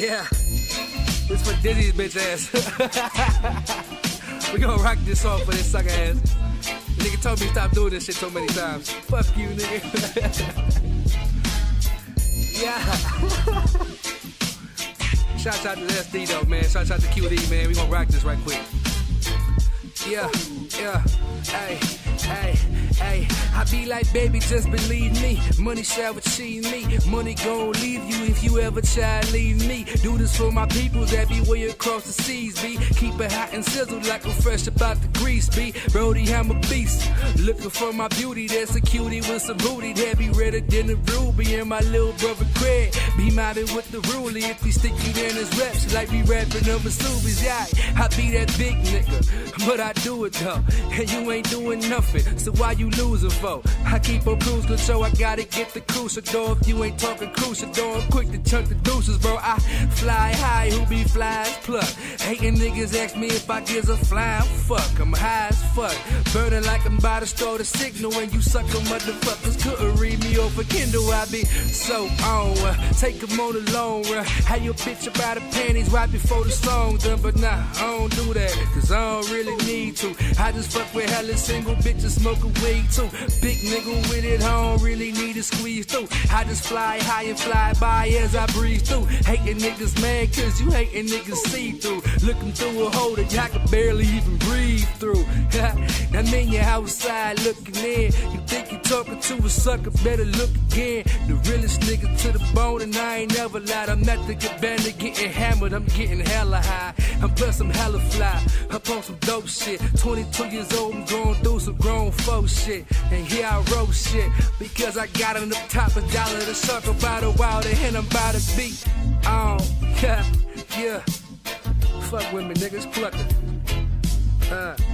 Yeah. This for Diddy's bitch ass. we gonna rock this song for this sucker ass. The nigga told me stop doing this shit so many times. Fuck you, nigga. yeah. Shout out to SD though, man. Shout out to QD, man. We gonna rock this right quick. Yeah, yeah, hey, hey, hey. I be like, baby, just believe me. Money shall achieve me. Money gon' leave you if you ever try to leave me. Do this for my people that be way across the seas, be. Keep it hot and sizzled like I'm fresh about the grease, be. Brody, I'm a beast. Looking for my beauty, that's a cutie with some booty that be redder than the ruby. And my little brother Craig be mounted with the ruler if he stick you in his reps like we rapping number Subies. Yeah, I be that big nigga, but I do it though. And you ain't doing nothing, so why you losing for? I keep on cruise control, I gotta get the crucial door. If you ain't talking crucial door, I'm quick to chunk the deuces, bro. I fly high, who be flies pluck. Hating niggas ask me if I gives a flying fuck. I'm high as fuck, burning like I'm about to store the signal. And you sucker motherfuckers couldn't read me over Kindle. I be so on, uh, take them on the long run. How your bitch about her panties right before the song done, but nah, I don't do that, cause I don't really need to. I just fuck with hella single bitches smoking weed too. Big nigga with it, I don't really need to squeeze through. I just fly high and fly by as I breathe through. Hating niggas mad cause you hating niggas see through. Looking through a hole that y'all can barely even breathe through. that mean you're outside looking in. You think you're talking to a sucker, better look again. The realest nigga to the bone, and I ain't never lied. I'm not the good bandit getting hammered, I'm getting hella high. I'm plus I'm hella fly. Up on some dope shit. 22 years old, I'm going through some grown folks shit. And here I wrote shit because I got on the top of dollar to suck about a while and I'm about to beat. Oh, yeah, yeah. Fuck with me, niggas, pluck it. Uh.